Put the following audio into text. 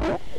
Yeah.